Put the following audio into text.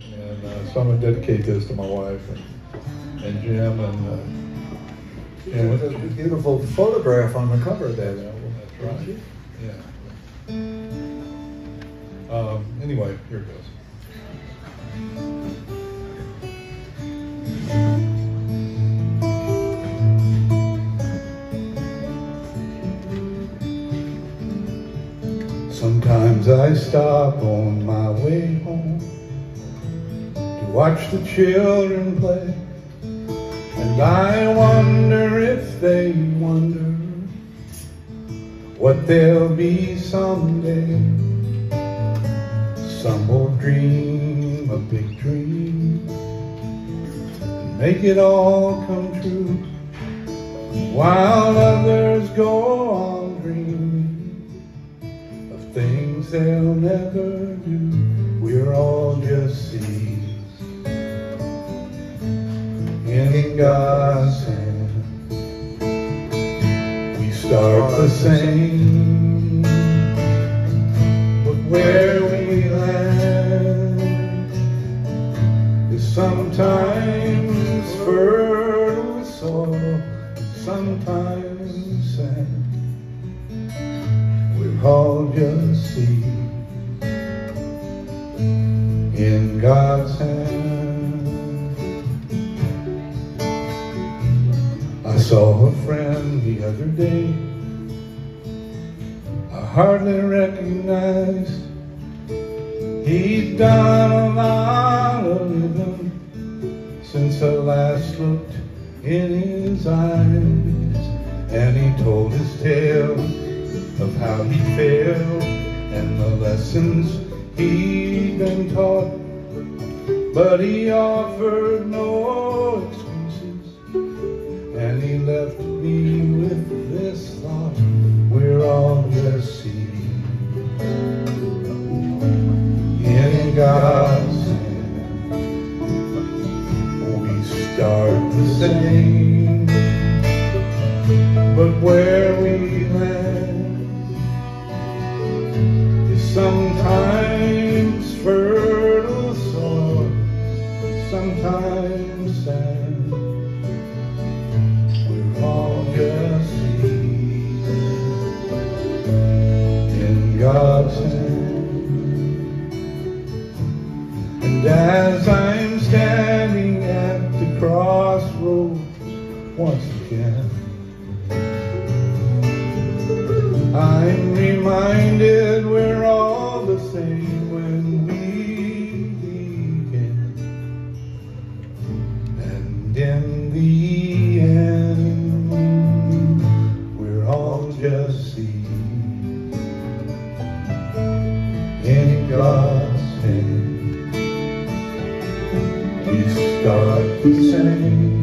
And, uh, so I'm going to dedicate this to my wife and, and Jim and. Uh, and a beautiful photograph on the cover there. That's right. Yeah. Um, anyway, here it goes. Sometimes I stop on my way watch the children play. And I wonder if they wonder what they'll be someday. Some will dream a big dream make it all come true, while others go on dreaming of things they'll never do. We're all just seeds in God's hand. We start the same, but where we land is sometimes fertile soil, sometimes sand. We're all just seeds in God's hand. Saw a friend the other day. I hardly recognized. He'd done a lot of living Since I last looked in his eyes. And he told his tale of how he failed And the lessons he'd been taught. But he offered no excuse left me with this thought, we're all just seeds in God's hand. We start the same, but where we land is sometimes fertile soil, sometimes sand. And as I'm standing at the crossroads once again, I'm reminded we're all the same when we begin. And in the end, we're all just seeds. He's got the same